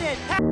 it.